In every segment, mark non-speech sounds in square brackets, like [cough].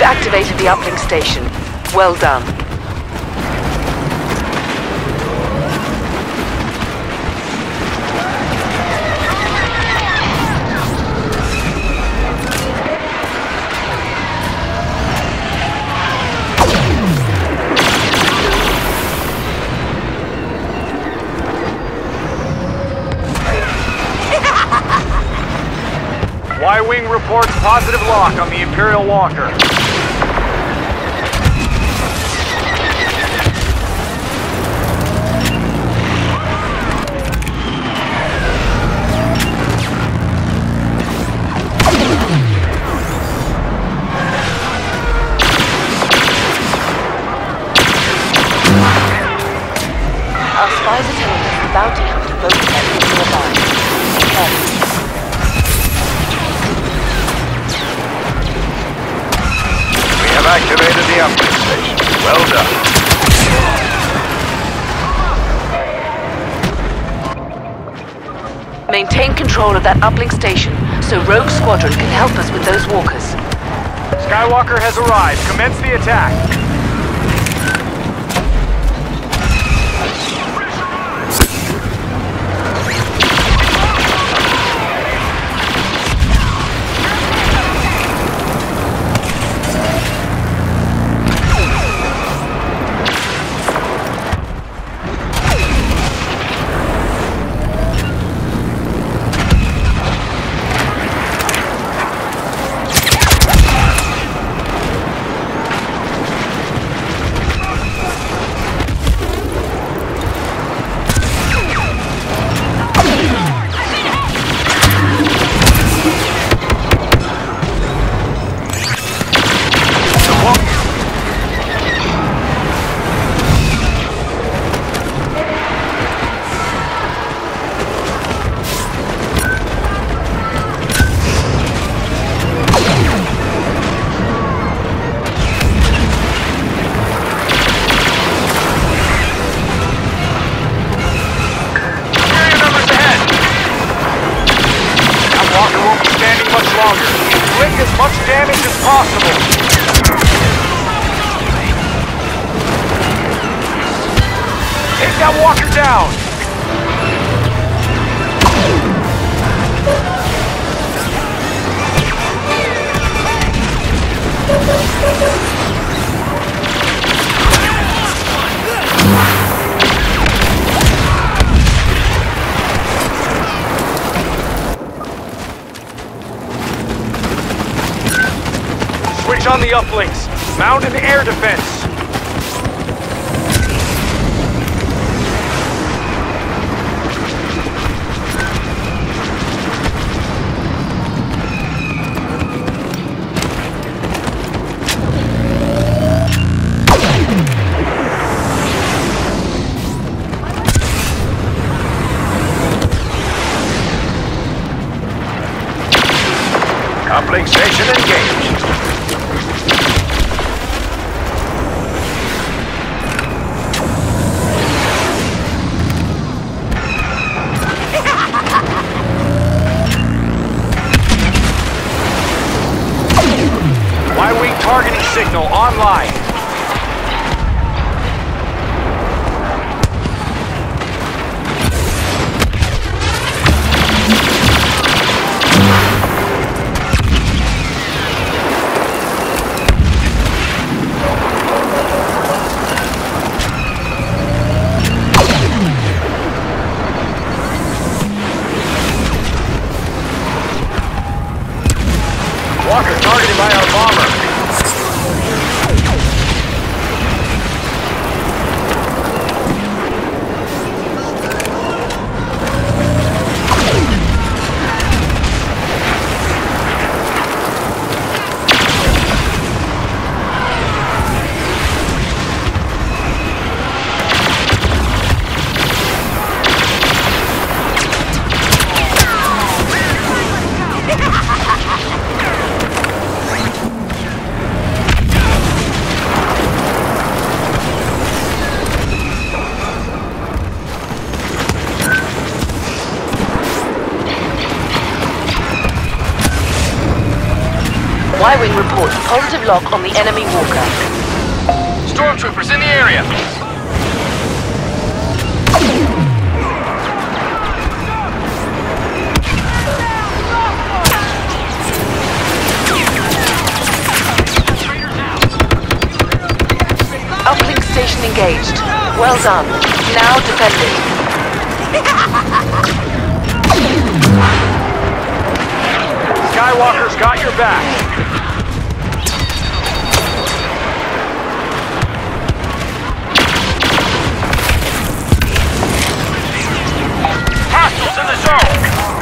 You've activated the uplink station. Well done. [laughs] Y-Wing reports positive lock on the Imperial Walker. Our spies are telling us the bounty hunter Boba Fett is nearby. Be careful. We have activated the uplink station. Well done. Maintain control of that uplink station so Rogue Squadron can help us with those walkers. Skywalker has arrived. Commence the attack. As much damage as possible. Take that walker down. Switch on the uplinks. Mount an air defense. Uplink station engaged. Y-Wing reports positive lock on the enemy walker. Stormtroopers in the area. Uplink station engaged. Well done. Now defend it. [laughs] Skywalker's got your back. Hostiles in the zone!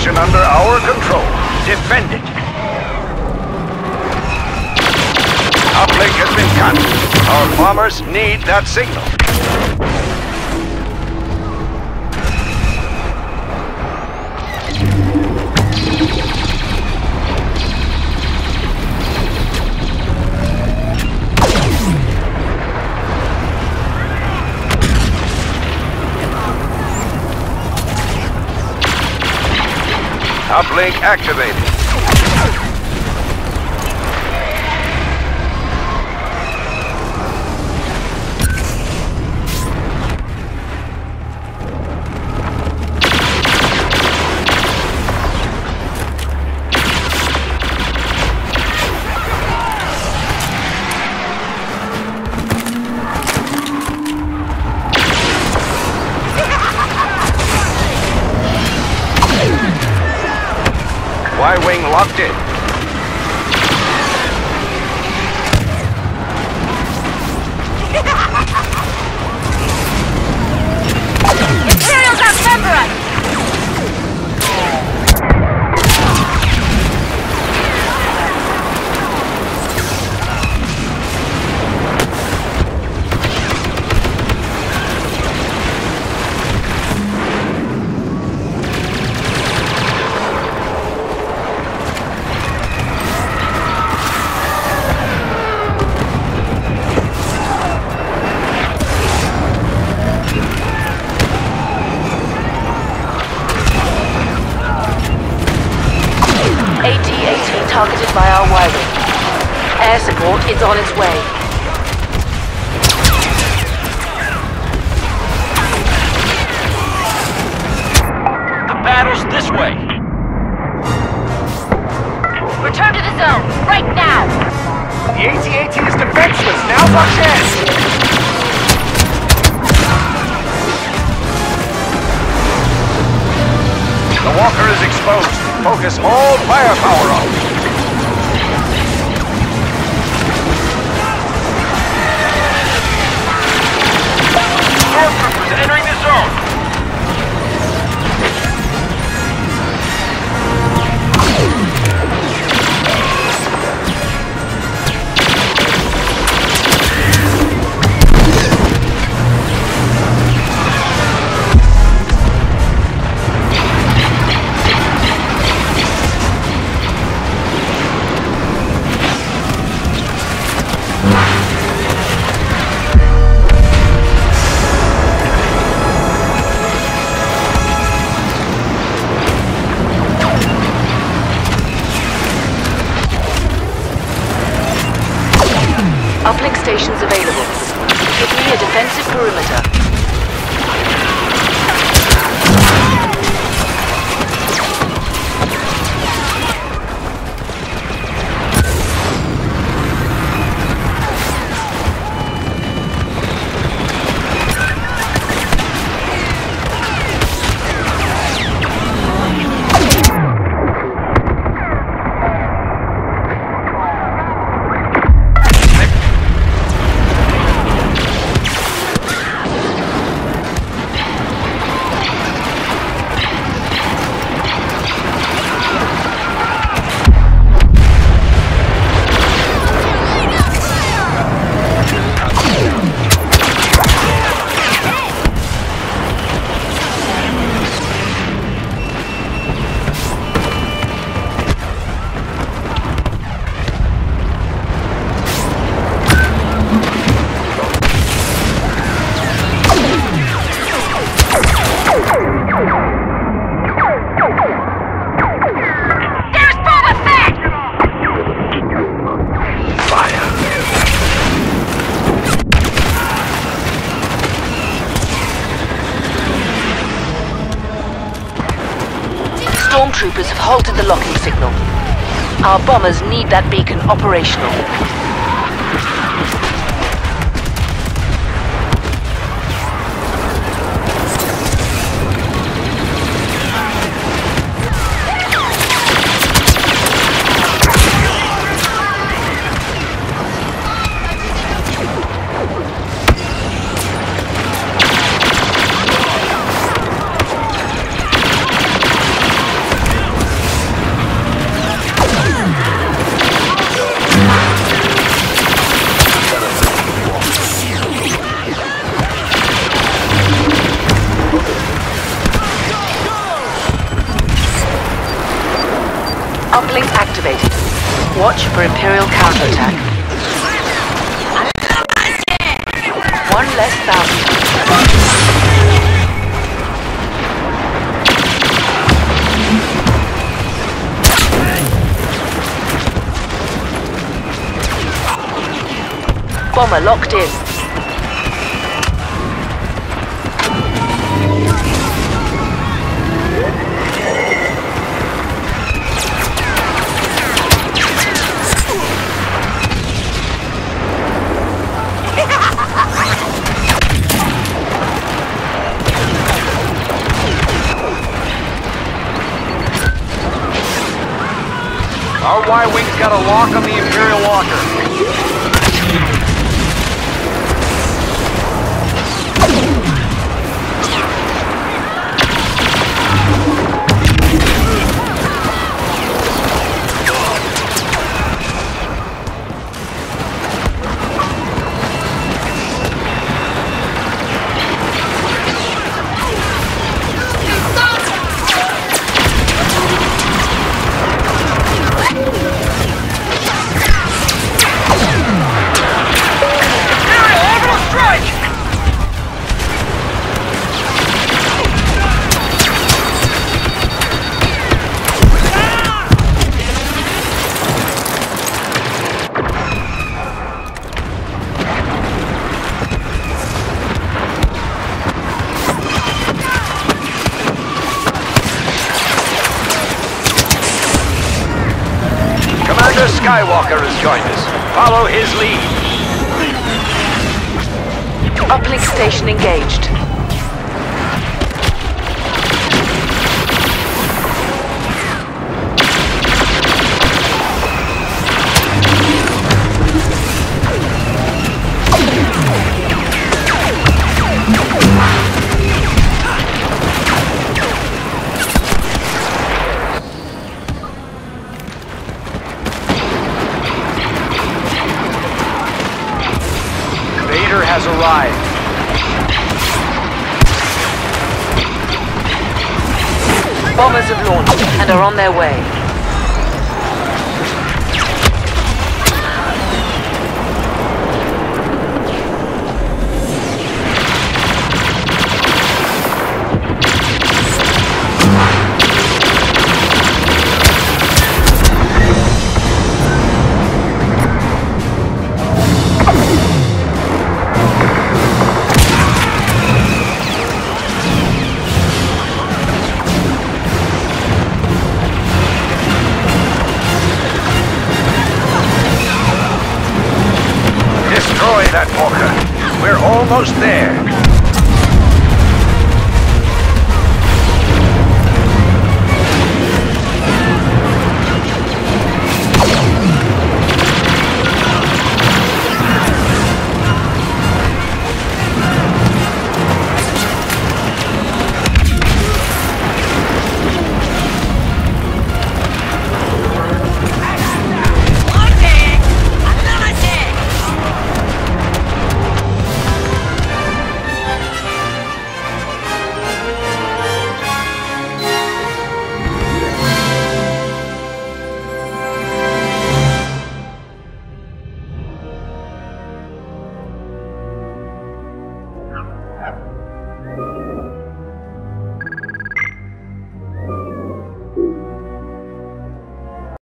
Station under our control. Defend it. Uplink has been cut. Our bombers need that signal. Uplink activated. Locked in. Air support is on its way. The battle's this way. Return to the zone, right now! The AT-AT is defenseless. Now's our chance. The walker is exposed. Focus all firepower on Stormtroopers have halted the locking signal. Our bombers need that beacon operational. Imperial counterattack. One less thousand. Bomber locked in. Got a lock on the Imperial Walker. Skywalker has joined us. Follow his lead. Uplink station engaged. Bombers have launched and are on their way. Destroy that walker. We're almost there.